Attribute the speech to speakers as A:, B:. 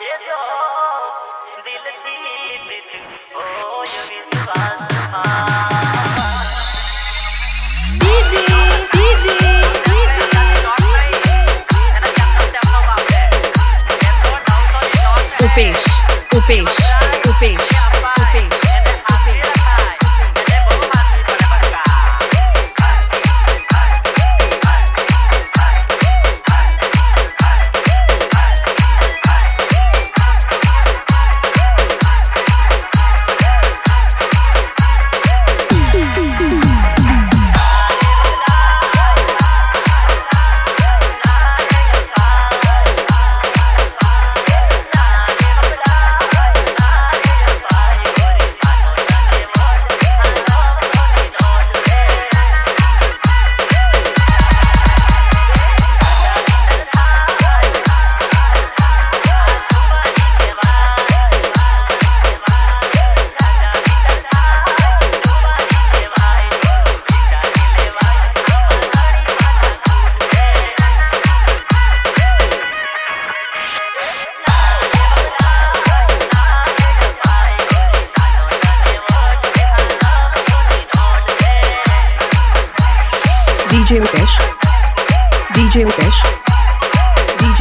A: ये जो दिल की ओ ये विश्वास Upesh, Upesh, Upesh. DJ Mukesh DJ Mukesh DJ